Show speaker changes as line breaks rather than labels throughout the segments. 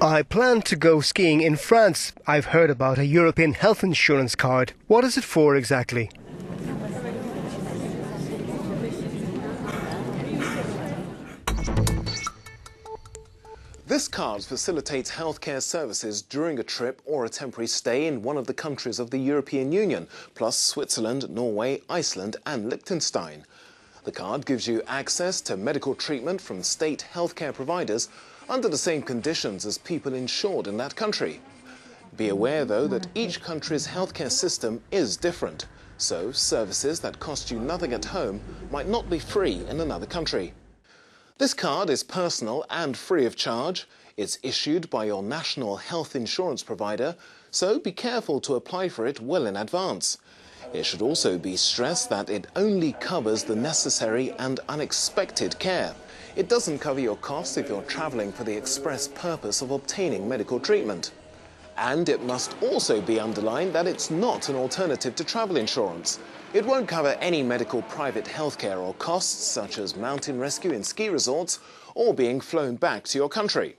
I plan to go skiing in France. I've heard about a European health insurance card. What is it for exactly?
This card facilitates healthcare services during a trip or a temporary stay in one of the countries of the European Union, plus Switzerland, Norway, Iceland and Liechtenstein. The card gives you access to medical treatment from state healthcare providers under the same conditions as people insured in that country. Be aware, though, that each country's healthcare system is different, so services that cost you nothing at home might not be free in another country. This card is personal and free of charge. It's issued by your national health insurance provider, so be careful to apply for it well in advance. It should also be stressed that it only covers the necessary and unexpected care. It doesn't cover your costs if you're travelling for the express purpose of obtaining medical treatment. And it must also be underlined that it's not an alternative to travel insurance. It won't cover any medical private healthcare or costs such as mountain rescue in ski resorts or being flown back to your country.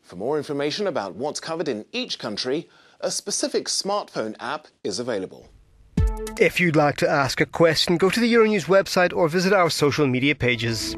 For more information about what's covered in each country, a specific smartphone app is available.
If you'd like to ask a question, go to the Euronews website or visit our social media pages.